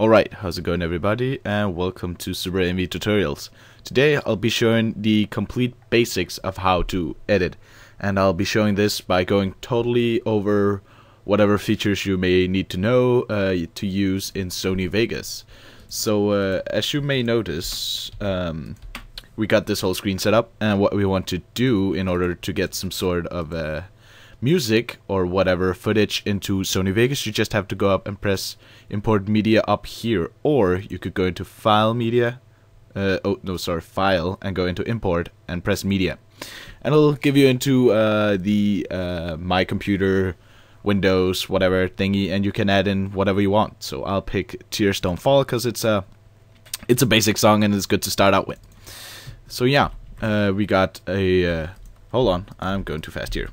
Alright, how's it going everybody and welcome to Super Tutorials. Today I'll be showing the complete basics of how to edit and I'll be showing this by going totally over whatever features you may need to know uh, to use in Sony Vegas. So uh, as you may notice, um, we got this whole screen set up and what we want to do in order to get some sort of uh, music or whatever footage into Sony Vegas, you just have to go up and press import media up here, or you could go into file media, uh, oh no sorry file and go into import and press media, and it'll give you into uh, the uh, my computer, Windows whatever thingy, and you can add in whatever you want. So I'll pick Tears Don't Fall because it's a it's a basic song and it's good to start out with. So yeah, uh, we got a uh, hold on, I'm going too fast here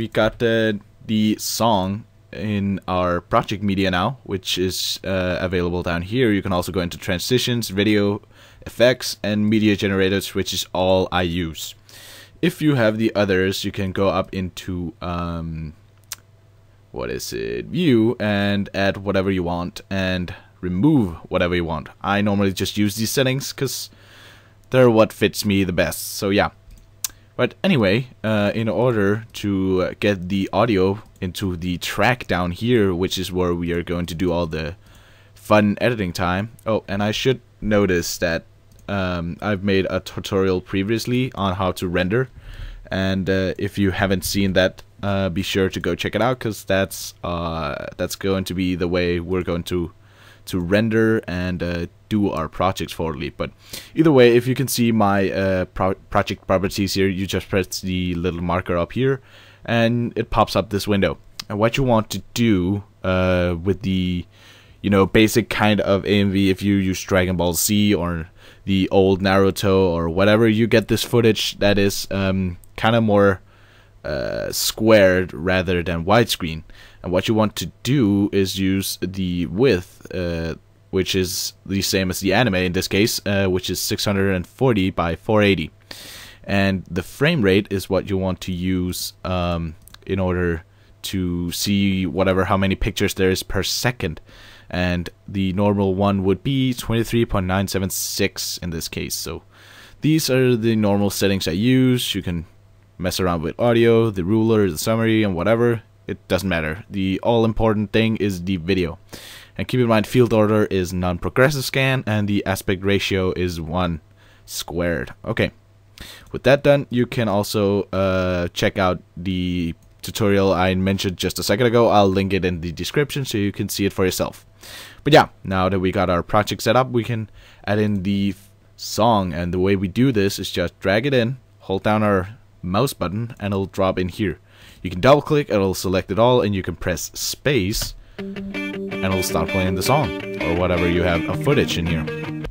we got the song in our project media now, which is uh, available down here. You can also go into transitions, video effects, and media generators, which is all I use. If you have the others, you can go up into um, what is it, view, and add whatever you want, and remove whatever you want. I normally just use these settings because they're what fits me the best. So yeah, but anyway, uh, in order to get the audio into the track down here, which is where we are going to do all the fun editing time. Oh, and I should notice that um, I've made a tutorial previously on how to render. And uh, if you haven't seen that, uh, be sure to go check it out because that's uh, that's going to be the way we're going to to render and uh, do our projects forwardly. But either way, if you can see my uh, pro project properties here, you just press the little marker up here and it pops up this window. And what you want to do uh, with the you know basic kind of AMV, if you use Dragon Ball Z or the old Naruto or whatever, you get this footage that is um, kind of more uh, squared rather than widescreen. And what you want to do is use the width, uh, which is the same as the anime in this case, uh, which is 640 by 480. And the frame rate is what you want to use um, in order to see whatever how many pictures there is per second. And the normal one would be 23.976 in this case. So these are the normal settings I use. You can mess around with audio, the ruler, the summary, and whatever it doesn't matter. The all important thing is the video. And keep in mind field order is non-progressive scan and the aspect ratio is 1 squared. Okay. With that done, you can also uh, check out the tutorial I mentioned just a second ago. I'll link it in the description so you can see it for yourself. But yeah, now that we got our project set up, we can add in the song. And the way we do this is just drag it in, hold down our mouse button, and it'll drop in here. You can double click, it'll select it all, and you can press space, and it'll start playing the song, or whatever you have of footage in here.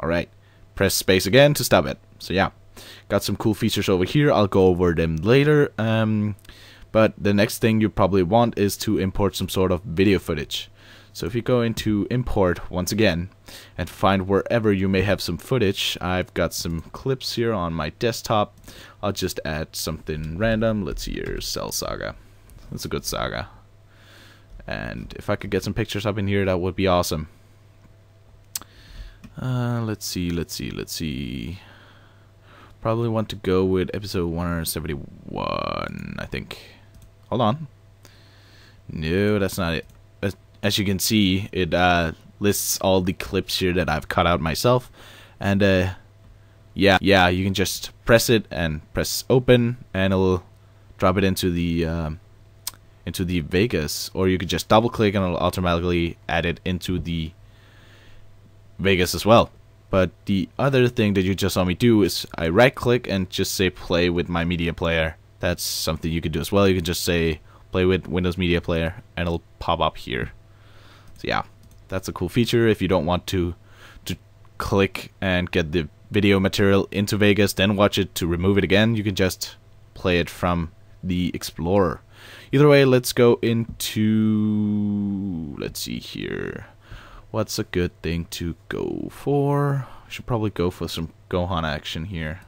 Alright, press space again to stop it. So yeah, got some cool features over here, I'll go over them later. Um, but the next thing you probably want is to import some sort of video footage. So if you go into import once again and find wherever you may have some footage, I've got some clips here on my desktop. I'll just add something random. Let's see here, Cell Saga. That's a good saga. And if I could get some pictures up in here, that would be awesome. Uh, let's see, let's see, let's see. Probably want to go with episode 171, I think. Hold on. No, that's not it as you can see, it uh, lists all the clips here that I've cut out myself. And uh, yeah, yeah, you can just press it and press open, and it'll drop it into the um, into the Vegas, or you could just double click and it'll automatically add it into the Vegas as well. But the other thing that you just saw me do is I right click and just say play with my media player. That's something you could do as well. You can just say play with Windows Media Player and it'll pop up here. So yeah, that's a cool feature. If you don't want to to click and get the video material into Vegas, then watch it to remove it again, you can just play it from the Explorer. Either way, let's go into let's see here. What's a good thing to go for? Should probably go for some Gohan action here.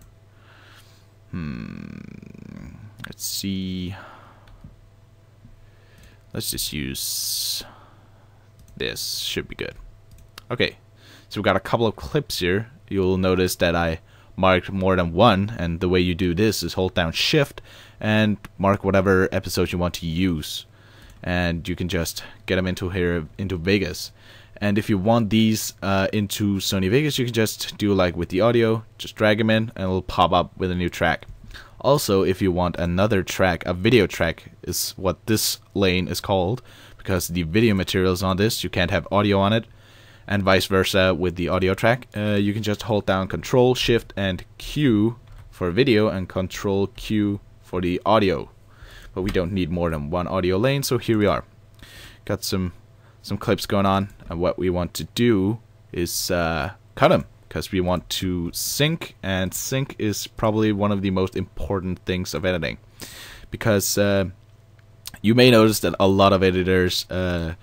Hmm. Let's see. Let's just use this should be good. Okay, so we've got a couple of clips here. You'll notice that I marked more than one, and the way you do this is hold down shift and mark whatever episode you want to use. And you can just get them into here, into Vegas. And if you want these uh, into Sony Vegas, you can just do like with the audio, just drag them in and it'll pop up with a new track. Also, if you want another track, a video track is what this lane is called, because the video material is on this, you can't have audio on it, and vice versa with the audio track. Uh, you can just hold down Control, Shift, and Q for video, and Control Q for the audio. But we don't need more than one audio lane, so here we are. Got some some clips going on, and what we want to do is uh, cut them because we want to sync, and sync is probably one of the most important things of editing because uh, you may notice that a lot of editors uh,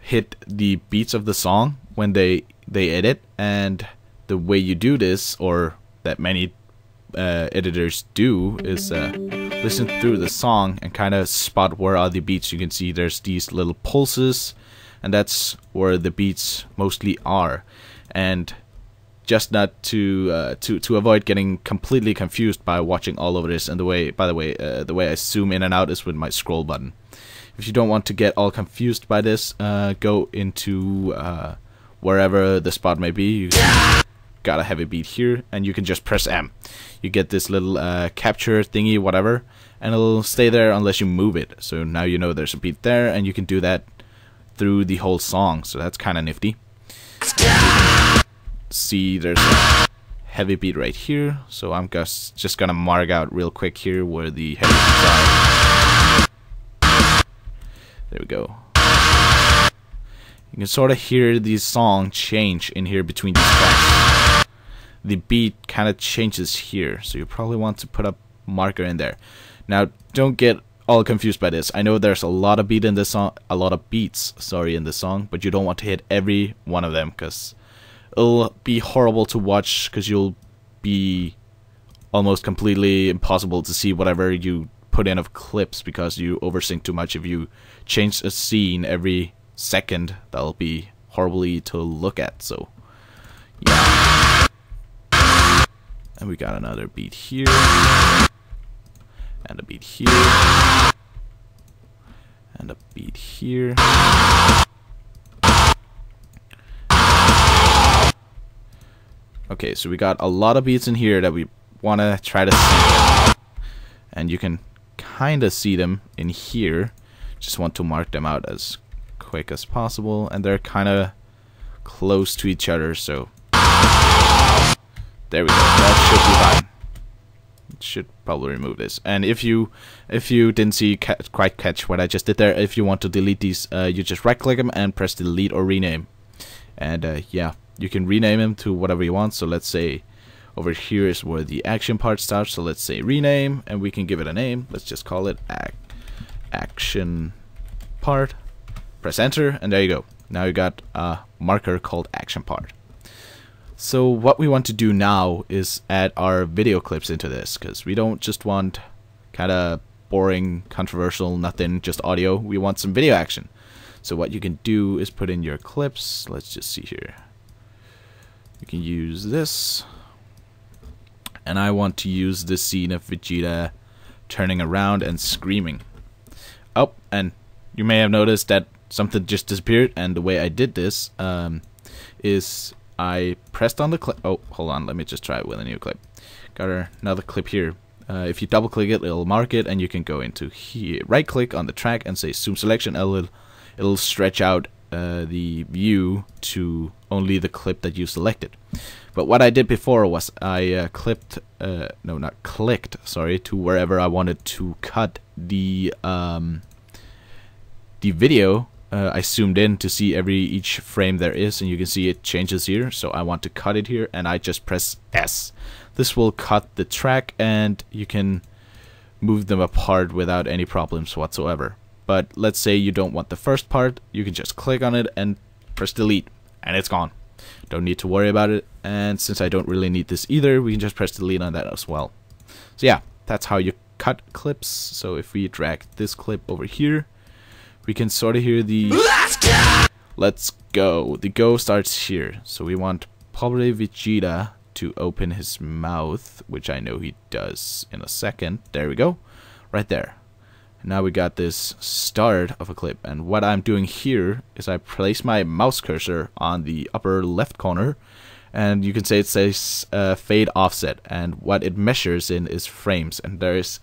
hit the beats of the song when they they edit, and the way you do this, or that many uh, editors do, is uh, listen through the song and kind of spot where are the beats. You can see there's these little pulses and that's where the beats mostly are. And just not to uh, to to avoid getting completely confused by watching all of this. And the way, by the way, uh, the way I zoom in and out is with my scroll button. If you don't want to get all confused by this, uh, go into uh, wherever the spot may be. You got a heavy beat here, and you can just press M. You get this little uh, capture thingy, whatever, and it'll stay there unless you move it. So now you know there's a beat there, and you can do that through the whole song, so that's kind of nifty. See, there's a heavy beat right here, so I'm just, just gonna mark out real quick here where the heavy beats are. There we go. You can sort of hear the song change in here between these tracks. The beat kind of changes here, so you probably want to put a marker in there. Now, don't get all confused by this. I know there's a lot of beat in this song, a lot of beats, sorry, in this song, but you don't want to hit every one of them because it'll be horrible to watch because you'll be almost completely impossible to see whatever you put in of clips because you oversync too much. If you change a scene every second, that'll be horribly to look at. So, yeah. And we got another beat here and a beat here, and a beat here. Okay, so we got a lot of beats in here that we want to try to see. And you can kind of see them in here. Just want to mark them out as quick as possible. And they're kind of close to each other, so... There we go, that should be fine should probably remove this. And if you if you didn't see ca quite catch what I just did there, if you want to delete these, uh, you just right click them and press delete or rename. And uh, yeah, you can rename them to whatever you want. So let's say over here is where the action part starts. So let's say rename, and we can give it a name. Let's just call it ac action part. Press enter, and there you go. Now you got a marker called action part. So what we want to do now is add our video clips into this because we don't just want kind of boring, controversial, nothing, just audio. We want some video action. So what you can do is put in your clips. Let's just see here. You can use this. And I want to use this scene of Vegeta turning around and screaming. Oh, and you may have noticed that something just disappeared. And the way I did this um, is I pressed on the clip. Oh, hold on. Let me just try it with a new clip. Got another clip here. Uh, if you double click it, it'll mark it, and you can go into here. Right click on the track and say zoom selection. It'll it'll stretch out uh, the view to only the clip that you selected. But what I did before was I uh, clipped, uh, no, not clicked, sorry, to wherever I wanted to cut the um, the video. Uh, I zoomed in to see every each frame there is and you can see it changes here. So I want to cut it here and I just press S. This will cut the track and you can move them apart without any problems whatsoever but let's say you don't want the first part you can just click on it and press delete and it's gone don't need to worry about it and since I don't really need this either we can just press delete on that as well so yeah that's how you cut clips so if we drag this clip over here we can sort of hear the let's go. The go starts here. So we want probably Vegeta to open his mouth, which I know he does in a second. There we go. Right there. Now we got this start of a clip. And what I'm doing here is I place my mouse cursor on the upper left corner. And you can say it says uh, fade offset. And what it measures in is frames. And there's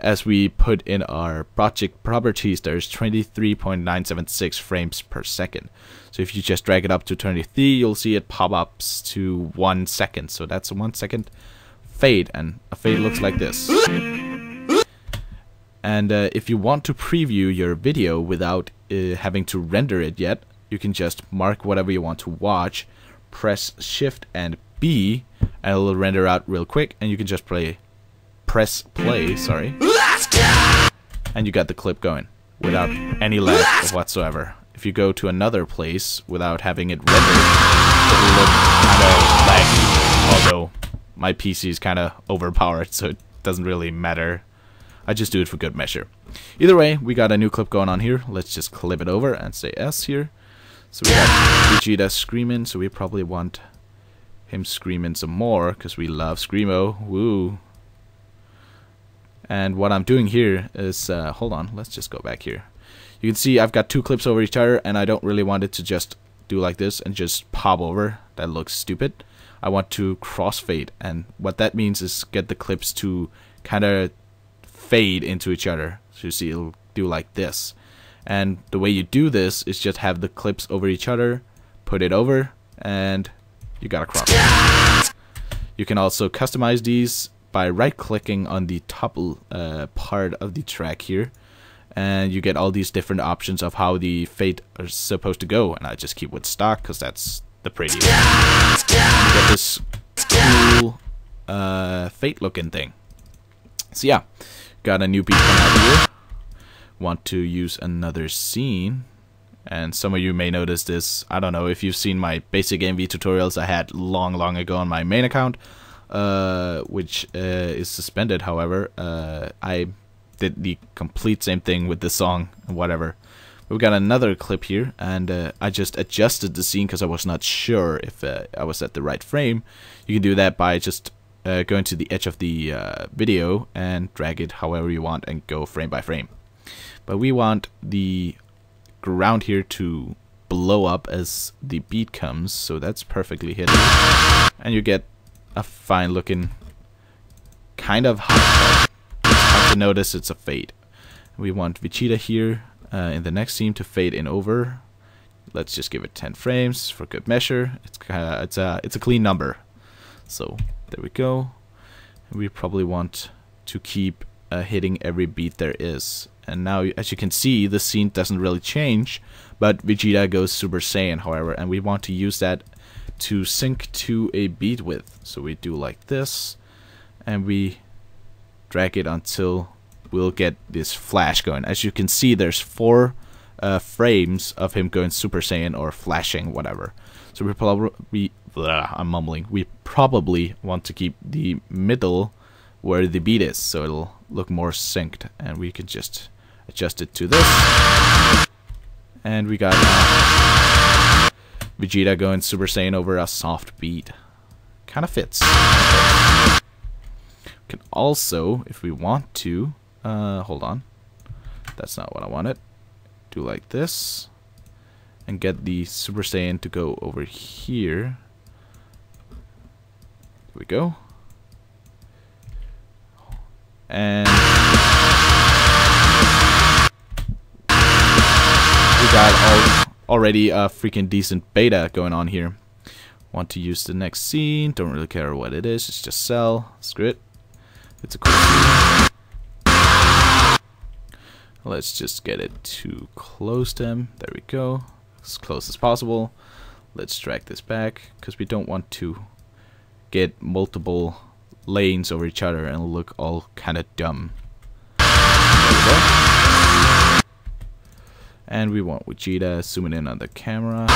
as we put in our project properties, there's 23.976 frames per second. So if you just drag it up to 23, you'll see it pop ups to one second. So that's a one second fade, and a fade looks like this. And uh, if you want to preview your video without uh, having to render it yet, you can just mark whatever you want to watch, press Shift and B, and it'll render out real quick, and you can just play press play, sorry. And you got the clip going without any lag whatsoever. If you go to another place without having it rendered, it'll look kind of laggy. Although my PC is kind of overpowered, so it doesn't really matter. I just do it for good measure. Either way, we got a new clip going on here. Let's just clip it over and say S here. So we got Vegeta screaming, so we probably want him screaming some more, because we love Screamo. Woo. And what I'm doing here is, uh, hold on, let's just go back here. You can see I've got two clips over each other and I don't really want it to just do like this and just pop over. That looks stupid. I want to crossfade and what that means is get the clips to kind of fade into each other. So you see it'll do like this. And the way you do this is just have the clips over each other, put it over, and you got a crop. You can also customize these by right clicking on the top uh, part of the track here and you get all these different options of how the fade are supposed to go and I just keep with stock because that's the prettiest. You get this cool uh, fate looking thing. So yeah, got a new beat coming out here. Want to use another scene and some of you may notice this. I don't know if you've seen my basic MV tutorials I had long, long ago on my main account uh, which uh, is suspended. However, uh, I did the complete same thing with the song whatever. We've got another clip here, and uh, I just adjusted the scene because I was not sure if uh, I was at the right frame. You can do that by just uh, going to the edge of the uh, video and drag it however you want and go frame by frame. But we want the ground here to blow up as the beat comes, so that's perfectly hidden. And you get a fine looking kind of hot hard to notice it's a fade. We want Vegeta here uh, in the next scene to fade in over. Let's just give it 10 frames for good measure. It's uh, it's a it's a clean number. So there we go. We probably want to keep uh, hitting every beat there is. And now, as you can see, the scene doesn't really change, but Vegeta goes Super Saiyan, however, and we want to use that to sync to a beat width. So we do like this, and we drag it until we'll get this flash going. As you can see, there's four uh, frames of him going Super Saiyan or flashing, whatever. So we probably, blah, I'm mumbling, we probably want to keep the middle where the beat is, so it'll look more synced, and we can just adjust it to this. And we got uh, Vegeta going Super Saiyan over a soft beat. Kind of fits. We can also, if we want to, uh, hold on. That's not what I wanted. Do like this. And get the Super Saiyan to go over here. We go. And we got already a freaking decent beta going on here. Want to use the next scene, don't really care what it is, it's just Cell, screw it. It's a cool scene. Let's just get it to close to him, there we go, as close as possible. Let's drag this back, because we don't want to get multiple lanes over each other and look all kind of dumb. And we want Vegeta zooming in on the camera.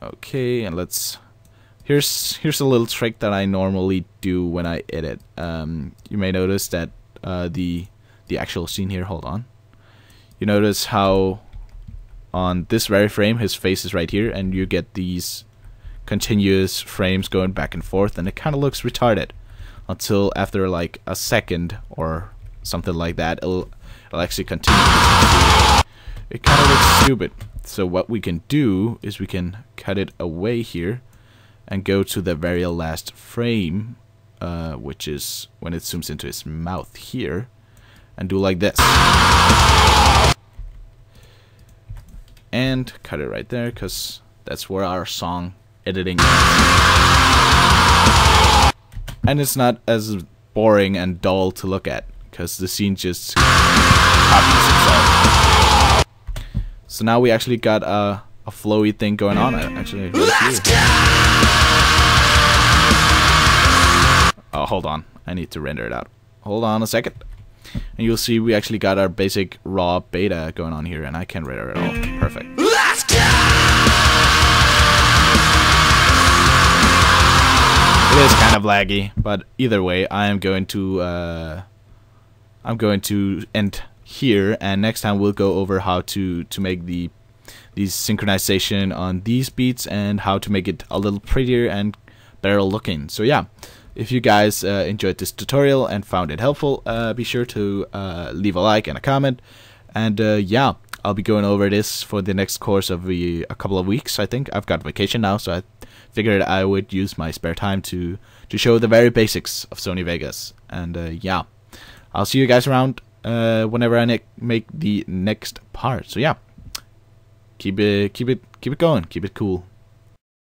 Okay, and let's... Here's here's a little trick that I normally do when I edit. Um, you may notice that uh, the the actual scene here. Hold on. You notice how on this very frame, his face is right here, and you get these continuous frames going back and forth, and it kind of looks retarded until after like a second or something like that, it'll, it'll actually continue. It kind of looks stupid. So what we can do is we can cut it away here and go to the very last frame, uh, which is when it zooms into his mouth here, and do like this. And cut it right there, because that's where our song editing. And it's not as boring and dull to look at, because the scene just copies itself. So now we actually got a, a flowy thing going on, actually. Oh, hold on. I need to render it out. Hold on a second. And you'll see we actually got our basic raw beta going on here, and I can render it all. Perfect. It is kind of laggy, but either way, I am going to uh, I'm going to end here, and next time we'll go over how to to make the these synchronization on these beats and how to make it a little prettier and better looking. So yeah, if you guys uh, enjoyed this tutorial and found it helpful, uh, be sure to uh, leave a like and a comment. And uh, yeah, I'll be going over this for the next course of a, a couple of weeks. I think I've got vacation now, so I figured I would use my spare time to to show the very basics of Sony Vegas. And uh, yeah, I'll see you guys around uh, whenever I make the next part. So yeah, keep it keep it keep it going, keep it cool.